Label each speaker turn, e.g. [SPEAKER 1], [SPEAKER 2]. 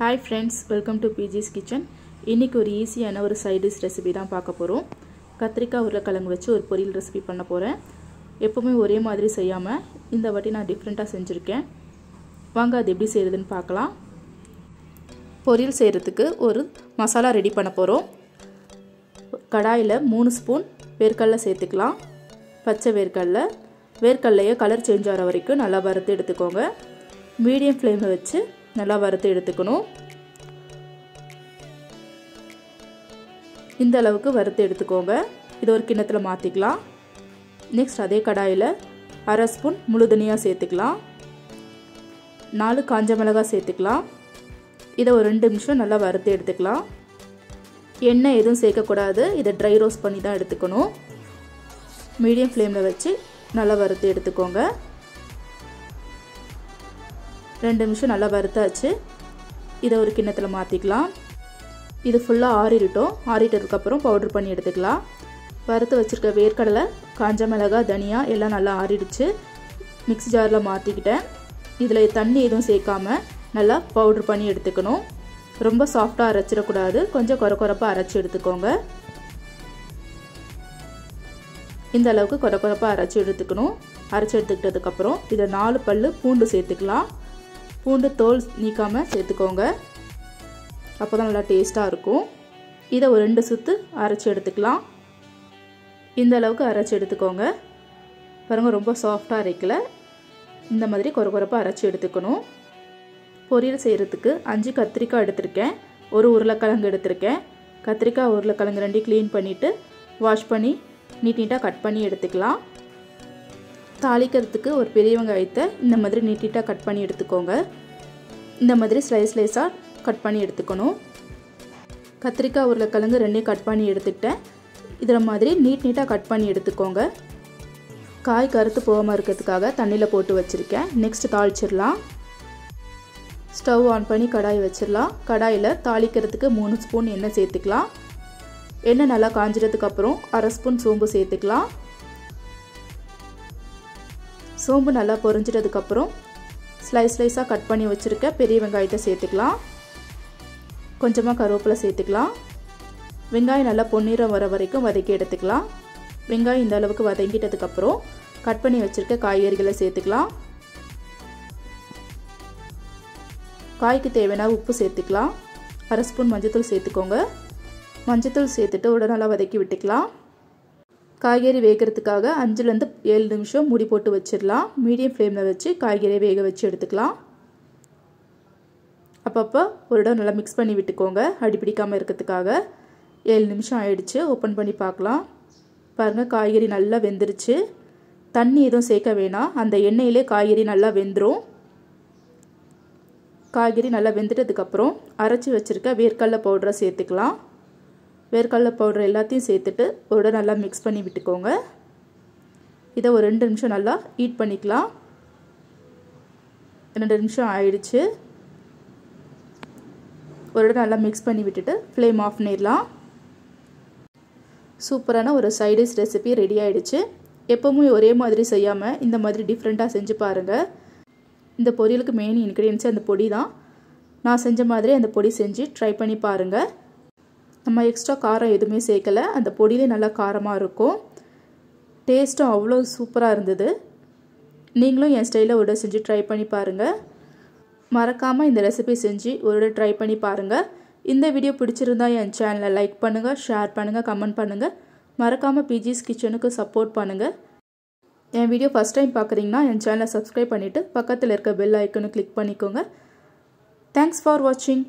[SPEAKER 1] Hi friends welcome to பிஜிஸ் kitchen இன்றைக்கி ஒரு ஈஸியான ஒரு சைடிஷ் ரெசிபி தான் பார்க்க போகிறோம் கத்திரிக்காய் உருளைக்கிழங்கு வச்சு ஒரு பொரியல் ரெசிபி பண்ண போகிறேன் எப்போவுமே ஒரே மாதிரி செய்யாமல் இந்த வாட்டி நான் டிஃப்ரெண்ட்டாக செஞ்சுருக்கேன். வாங்க அது எப்படி செய்கிறதுன்னு பார்க்கலாம். பொரியல் செய்கிறதுக்கு ஒரு மசாலா ரெடி பண்ண போகிறோம் கடாயில் மூணு ஸ்பூன் வேர்க்கடலை சேர்த்துக்கலாம். பச்சை வேர்க்கடலை. வேர்க்கடலையை கலர் சேஞ்ச் ஆகிற வரைக்கும் நல்லா வறுத்து எடுத்துக்கோங்க. மீடியம் ஃப்ளேமில் வச்சு நல்லா வறுத்து எடுத்துக்கணும். இந்த அளவுக்கு வறுத்து எடுத்துக்கோங்க. இதை ஒரு கிண்ணத்தில் மாற்றிக்கலாம் நெக்ஸ்ட் அதே கடாயில் அரை ஸ்பூன் முழு தனியாக சேர்த்துக்கலாம். நாலு காஞ்ச மிளகாய் சேர்த்துக்கலாம். இதை ஒரு ரெண்டு நிமிஷம் நல்லா வறுத்து எடுத்துக்கலாம். எண்ணெய் எதுவும் சேர்க்கக்கூடாது. இதை ட்ரை ரோஸ்ட் பண்ணி தான் எடுத்துக்கணும். மீடியம் ஃப்ளேமில் வச்சு நல்லா வறுத்து எடுத்துக்கோங்க. ரெண்டு நிமிஷம் நல்லா வறுத்தாச்சு. இதை ஒரு கிண்ணத்தில் மாற்றிக்கலாம் இது ஃபுல்லாக ஆறிட்டோம் ஆறிட்டதுக்கப்புறம் பவுட்ரு பண்ணி எடுத்துக்கலாம். வறுத்து வச்சுருக்க வேர்க்கடலை காஞ்ச மிளகாய் தனியா எல்லாம் நல்லா ஆறிடுச்சு. மிக்ஸி ஜாரில் மாற்றிக்கிட்டேன் இதில் தண்ணி எதுவும் சேர்க்காம நல்லா பவுட்ரு பண்ணி எடுத்துக்கணும். ரொம்ப சாஃப்டாக அரைச்சிடக்கூடாது. கொஞ்சம் குறை குறைப்பாக அரைச்சி எடுத்துக்கோங்க. இந்த அளவுக்கு குறை குறைப்பாக அரைச்சி எடுத்துக்கணும். அரைச்சி எடுத்துக்கிட்டதுக்கப்புறம் இதை நாலு பல் பூண்டு சேர்த்துக்கலாம். பூண்டு தோல் நீக்காமல் சேர்த்துக்கோங்க. அப்போ தான் நல்லா டேஸ்ட்டாக இருக்கும். இதை ஒரு ரெண்டு சுற்று அரைச்சி எடுத்துக்கலாம். இந்த அளவுக்கு அரைச்சி எடுத்துக்கோங்க. பாருங்கள் ரொம்ப சாஃப்டாக அரைக்கல. இந்த மாதிரி குறை குறைப்பாக அரைச்சி எடுத்துக்கணும். பொரியல் செய்கிறதுக்கு அஞ்சு கத்திரிக்காய் எடுத்திருக்கேன். ஒரு உருளைக்கிழங்கு எடுத்திருக்கேன். கத்திரிக்காய் உருளைக்கிழங்கு ரெண்டையும் க்ளீன் பண்ணிவிட்டு வாஷ் பண்ணி நீட் நீட்டாக கட் பண்ணி எடுத்துக்கலாம். தாளிக்கிறதுக்கு ஒரு பெரிய வெங்காயத்தை இந்த மாதிரி நீட் நீட்டாக கட் பண்ணி எடுத்துக்கோங்க. இந்த மாதிரி ஸ்லைஸ் ஸ்லைஸாக கட் பண்ணி எடுத்துக்கணும். கத்திரிக்காய் உருளைக்கிழங்கு ரெண்டையும் கட் பண்ணி எடுத்துக்கிட்டேன். இதில் மாதிரி நீட் நீட்டாக கட் பண்ணி எடுத்துக்கோங்க. காய் கருத்து போகாமல் இருக்கிறதுக்காக தண்ணியில் போட்டு வச்சுருக்கேன். நெக்ஸ்ட் தாளிச்சிடலாம். ஸ்டவ் ஆன் பண்ணி கடாய் வச்சிடலாம். கடாயில் தாளிக்கிறதுக்கு மூணு ஸ்பூன் எண்ணெய் சேர்த்துக்கலாம். எண்ணெய் நல்லா காஞ்சிறதுக்கப்புறம் அரை ஸ்பூன் சோம்பு சேர்த்துக்கலாம். சோம்பு நல்லா பொரிஞ்சிட்டதுக்கப்புறம் ஸ்லைஸ் ஸ்லைஸாக கட் பண்ணி வச்சுருக்க பெரிய வெங்காயத்தை சேர்த்துக்கலாம். கொஞ்சமாக கருவேப்பிலை சேர்த்துக்கலாம். வெங்காயம் நல்லா பொன்னிறம் வர வரைக்கும் வதக்கி எடுத்துக்கலாம். வெங்காயம் இந்த அளவுக்கு வதங்கிட்டதுக்கப்புறம் கட் பண்ணி வச்சுருக்க காய்கறிகளை சேர்த்துக்கலாம். காய்க்கு தேவையான உப்பு சேர்த்துக்கலாம். அரை ஸ்பூன் மஞ்சத்தூள் சேர்த்துக்கோங்க. மஞ்சத்தூள் சேர்த்துட்டு உடனே நல்லா வதக்கி விட்டுக்கலாம். காய்கறி வேகிறதுக்காக அஞ்சுலேருந்து ஏழு நிமிஷம் மூடி போட்டு வச்சிடலாம். மீடியம் ஃப்ளேமில் வச்சு காய்கறியை வேக வச்சு எடுத்துக்கலாம். அப்பப்போ ஒரு இடம் நல்லா மிக்ஸ் பண்ணி விட்டுக்கோங்க. அடிப்பிடிக்காமல் இருக்கிறதுக்காக ஏழு நிமிஷம் ஆயிடுச்சு. ஓப்பன் பண்ணி பார்க்கலாம். பாருங்கள் காய்கறி நல்லா வெந்துருச்சு. தண்ணி எதுவும் சேர்க்க வேணாம். அந்த எண்ணெயிலே காய்கறி நல்லா வெந்துடும் காய்கறி நல்லா வெந்துட்டதுக்கப்புறம் அரைச்சி வச்சுருக்க வேர்க்கடலை பவுடரை சேர்த்துக்கலாம். வேர்க்கடலை பவுடர் எல்லாத்தையும் சேர்த்துட்டு ஒரு நல்லா மிக்ஸ் பண்ணி விட்டுக்கோங்க. இதை ஒரு ரெண்டு நிமிஷம் நல்லா ஹீட் பண்ணிக்கலாம். ரெண்டு நிமிஷம் ஆயிடுச்சு. ஒரு நல்லா மிக்ஸ் பண்ணி விட்டுட்டு ஃப்ளேம் ஆஃப் பண்ணிடலாம். சூப்பரான ஒரு சைடிஷ் ரெசிபி ரெடி ஆகிடுச்சு எப்போவுமே ஒரே மாதிரி செய்யாமல் இந்த மாதிரி டிஃப்ரெண்ட்டாக செஞ்சு பாருங்கள் இந்த பொரியலுக்கு மெயின் இன்க்ரீடியன்ஸ் அந்த பொடி தான். நான் செஞ்ச மாதிரி அந்த பொடி செஞ்சு ட்ரை பண்ணி பாருங்கள் நம்ம எக்ஸ்ட்ரா காரம் எதுவுமே சேர்க்கலை. அந்த பொடியிலே நல்லா காரமாக இருக்கும். டேஸ்ட்டும் அவ்வளோ சூப்பராக இருந்தது. நீங்களும் என் ஸ்டைலில் ஒரு செஞ்சு ட்ரை பண்ணி பாருங்கள் மறக்காமல் இந்த ரெசிபி செஞ்சு ஒரு ட்ரை பண்ணி பாருங்கள் இந்த வீடியோ பிடிச்சிருந்தா என் சேனலை லைக் பண்ணுங்கள் ஷேர் பண்ணுங்கள் கமெண்ட் பண்ணுங்கள் மறக்காமல் பிஜிஸ் கிச்சனுக்கு சப்போர்ட் பண்ணுங்கள் என் வீடியோ ஃபஸ்ட் டைம் பார்க்குறீங்கன்னா என் சேனலை சப்ஸ்கிரைப் பண்ணிவிட்டு பக்கத்தில் இருக்க பெல் ஐக்கனை கிளிக் பண்ணிக்கோங்க. தேங்க்ஸ் ஃபார் வாட்சிங்